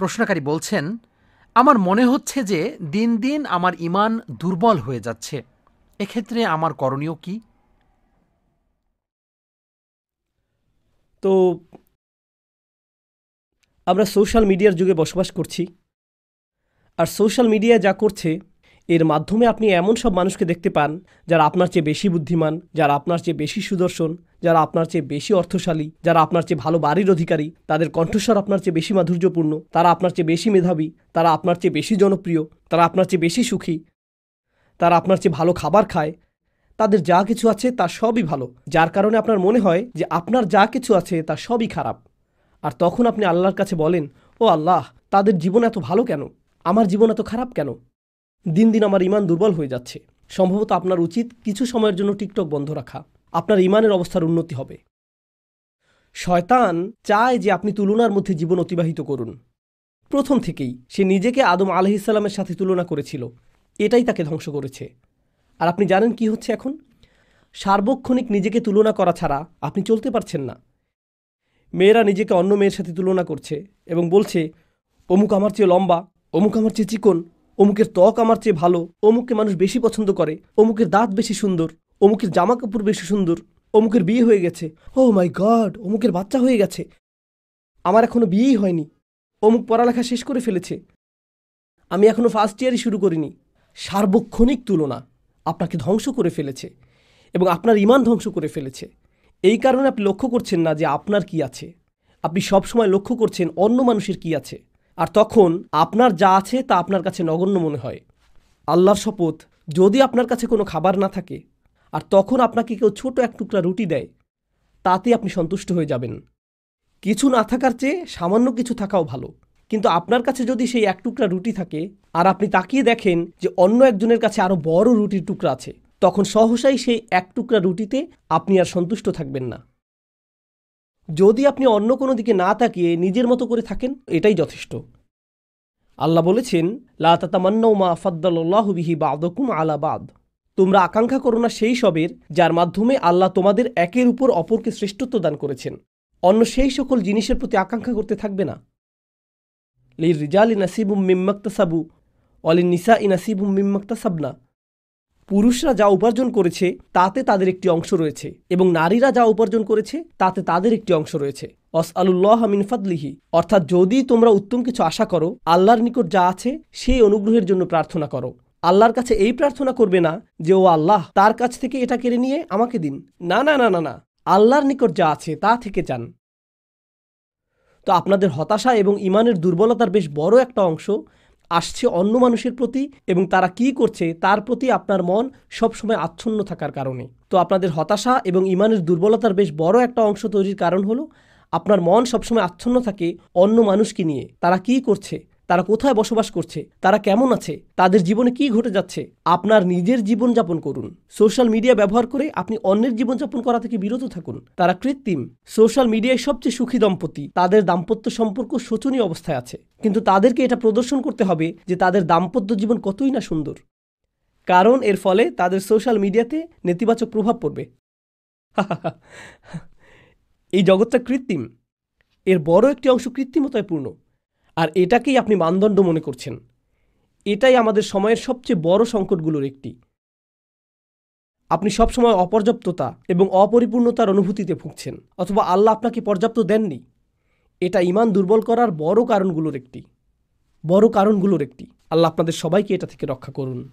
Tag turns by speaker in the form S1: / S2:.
S1: প্রশ্নকারী বলছেন, আমার মনে হচ্ছে যে দিন দিন আমার ইমান দুর্বল হয়ে যাচ্ছে। এক্ষেত্রে আমার করণীয় কি?
S2: তো আমরা সোশ্যাল মিডিয়ার যুগে বসবাস করছি। আর সোশ্যাল মিডিয়া যা করছে এর মাধ্যমে আপনি এমন সব মানুষকে দেখতে পান যারা আপনার চেয়ে বেশি বুদ্ধিমান, যারা আপনার চেয়ে বেশি সুদর্শন, যারা আপনার চেয়ে বেশি অর্থশালী, যারা আপনার চেয়ে ভালো বাড়ির অধিকারী, তাদের কণ্ঠস্বর আপনার চেয়ে বেশি মাধুর্যপূর্ণ, তারা আপনার চেয়ে বেশি মেধাবী, তারা আপনার চেয়ে বেশি জনপ্রিয়, তারা আপনার চেয়ে বেশি সুখী, তারা আপনার চেয়ে ভালো খাবার খায়। তাদের যা কিছু আছে তা সবই ভালো, যার কারণে আপনার মনে হয় যে আপনার যা কিছু আছে তা সবই খারাপ। আর তখন আপনি আল্লাহর কাছে বলেন, ও আল্লাহ, তাদের জীবন এত ভালো কেন? আমার জীবন এত খারাপ কেন? দিন দিন আমার ইমান দুর্বল হয়ে যাচ্ছে। সম্ভবত আপনার উচিত কিছু সময়ের জন্য টিকটক বন্ধ রাখা। আপনার ইমানের অবস্থার উন্নতি হবে। শয়তান চায় যে আপনি তুলনার মধ্যে জীবন অতিবাহিত করুন। প্রথম থেকেই সে নিজেকে আদম আলহিসাল্লামের সাথে তুলনা করেছিল। এটাই তাকে ধ্বংস করেছে। আর আপনি জানেন কি হচ্ছে এখন? সার্বক্ষণিক নিজেকে তুলনা করা ছাড়া আপনি চলতে পারছেন না। মেয়েরা নিজেকে অন্য মেয়ের সাথে তুলনা করছে এবং বলছে, অমুক আমার চেয়ে লম্বা, অমুক আমার চেয়ে চিকন অমুকের ত্বক আমার চেয়ে ভালো, অমুককে মানুষ বেশি পছন্দ করে, অমুকের দাঁত বেশি সুন্দর, অমুকের জামা কাপড় বেশি সুন্দর, অমুকের বিয়ে হয়ে গেছে। ও মাই গড অমুকের বাচ্চা হয়ে গেছে। আমার এখনও বিয়েই হয়নি। অমুক পড়ালেখা শেষ করে ফেলেছে। আমি এখনও ফার্স্ট ইয়ারই শুরু করিনি। সার্বক্ষণিক তুলনা আপনাকে ধ্বংস করে ফেলেছে এবং আপনার ইমান ধ্বংস করে ফেলেছে। এই কারণে আপনি লক্ষ্য করছেন না যে আপনার কি আছে। আপনি সবসময় লক্ষ্য করছেন অন্য মানুষের কি আছে। আর তখন আপনার যা আছে তা আপনার কাছে নগণ্য মনে হয়। আল্লাহর শপথ, যদি আপনার কাছে কোনো খাবার না থাকে, আর তখন আপনাকে কেউ ছোট এক টুকরা রুটি দেয় তাতে আপনি সন্তুষ্ট হয়ে যাবেন। কিছু না থাকার চেয়ে সামান্য কিছু থাকাও ভালো। কিন্তু আপনার কাছে যদি সেই এক টুকরা রুটি থাকে, আর আপনি তাকিয়ে দেখেন যে অন্য একজনের কাছে আরও বড় রুটির টুকরা আছে, তখন সহসাই সেই এক টুকরা রুটিতে আপনি আর সন্তুষ্ট থাকবেন না। যদি আপনি অন্য কোনো দিকে না তাকিয়ে নিজের মতো করে থাকেন, এটাই যথেষ্ট। আল্লাহ বলেছেন, লা তাতামান্নাও মা ফাদ্দাল্লাহু বাদকুম আলা বাদ। তোমরা আকাঙ্ক্ষা করো না সেই সবের, যার মাধ্যমে আল্লাহ তোমাদের একের উপর অপরকে শ্রেষ্ঠত্ব দান করেছেন। অন্য সেই সকল জিনিসের প্রতি আকাঙ্ক্ষা করতে থাকবে না। লির রিজালি নাসিবুম মিম্মাক্তাসাবু অলিন নিসা ই নাসিবুম মিম্মাক্তাসাবনা। পুরুষরা যা উপার্জন করেছে, তাতে তাদের একটি অংশ রয়েছে এবং নারীরা যা উপার্জন করেছে, তাতে তাদের একটি অংশ রয়েছে। অস আলুল্লাহ মিন ফাদলিহি, অর্থাৎ যদি তোমরা উত্তম কিছু আশা করো, আল্লাহর নিকট যা আছে, সেই অনুগ্রহের জন্য প্রার্থনা করো। আল্লাহর কাছে এই প্রার্থনা করবে না যে, ও আল্লাহ, তার কাছ থেকে এটা কেড়ে নিয়ে আমাকে দিন। না না না না না, আল্লাহর নিকট যা আছে, তা থেকে চান তো আপনাদের হতাশা এবং ইমানের দুর্বলতার বেশ বড় একটা অংশ আসছে অন্য মানুষের প্রতি এবং তারা কি করছে তার প্রতি আপনার মন সবসময় আচ্ছন্ন থাকার কারণে। তো আপনাদের হতাশা এবং ইমানের দুর্বলতার বেশ বড় একটা অংশ তৈরির কারণ হলো, আপনার মন সবসময় আচ্ছন্ন থাকে অন্য মানুষকে নিয়ে। তারা কি করছে? তারা কোথায় বসবাস করছে, তারা কেমন আছে, তাদের জীবনে কি ঘটে যাচ্ছে, আপনার নিজের জীবনযাপন করুন। সোশ্যাল মিডিয়া ব্যবহার করে আপনি অন্যের জীবনযাপন করা থেকে বিরত থাকুন। তারা কৃত্রিম। সোশ্যাল মিডিয়ায় সবচেয়ে সুখী দম্পতি। তাদের দাম্পত্য সম্পর্ক শোচনীয় অবস্থায় আছে। কিন্তু তাদেরকে এটা প্রদর্শন করতে হবে যে তাদের দাম্পত্য জীবন কতই না সুন্দর। কারণ এর ফলে তাদের সোশ্যাল মিডিয়াতে নেতিবাচক প্রভাব পড়বে। এই জগৎটা কৃত্রিম। এর বড় একটি অংশ কৃত্রিমতায় পূর্ণ। আর এটাকেই আপনি মানদণ্ড মনে করছেন। এটাই আমাদের সময়ের সবচেয়ে বড় সংকটগুলোর একটি। আপনি সবসময় অপর্যাপ্ততা এবং অপরিপূর্ণতার অনুভূতিতে ভুগছেন, অথবা আল্লাহ আপনাকে পর্যাপ্ত দেননি। এটা ইমান দুর্বল করার বড় কারণগুলোর একটি। বড় কারণগুলোর একটি। আল্লাহ আপনাদের সবাইকে এটা থেকে রক্ষা করুন।